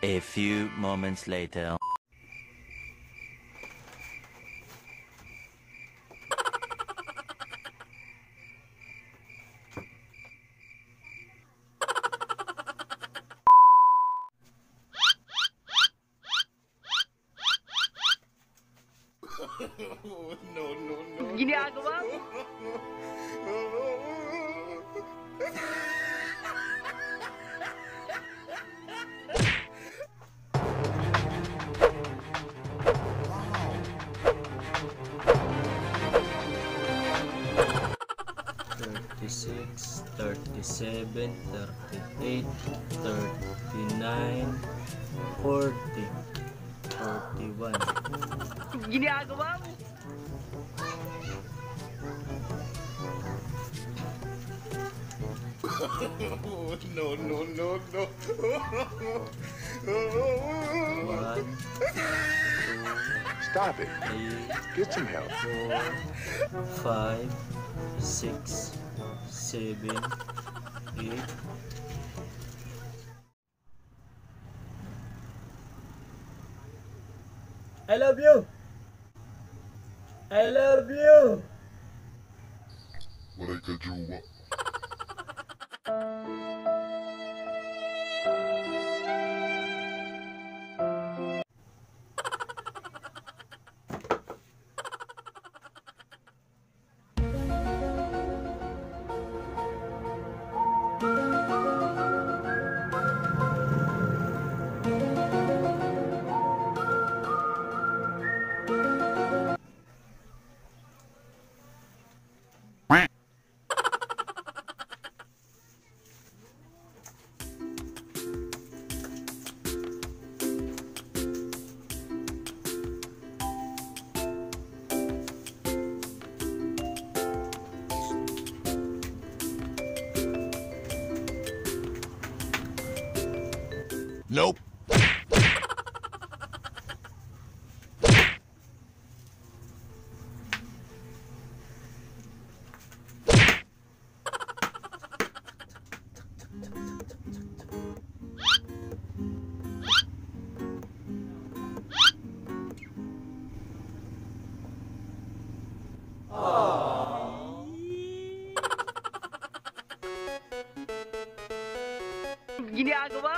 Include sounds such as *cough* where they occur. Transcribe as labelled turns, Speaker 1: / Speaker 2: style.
Speaker 1: A few moments later. *laughs*
Speaker 2: Ginagawa mo?
Speaker 3: Thirty-six, thirty-seven, thirty-eight, thirty-nine, forty, forty-one.
Speaker 2: Ginagawa *laughs* mo?
Speaker 4: no, no, no, no. *laughs*
Speaker 3: One,
Speaker 5: Stop it.
Speaker 3: three,
Speaker 5: Get some help.
Speaker 3: four, five, six, seven, eight. I love you. I love you.
Speaker 4: What I could do, Nope.
Speaker 2: Ginagawa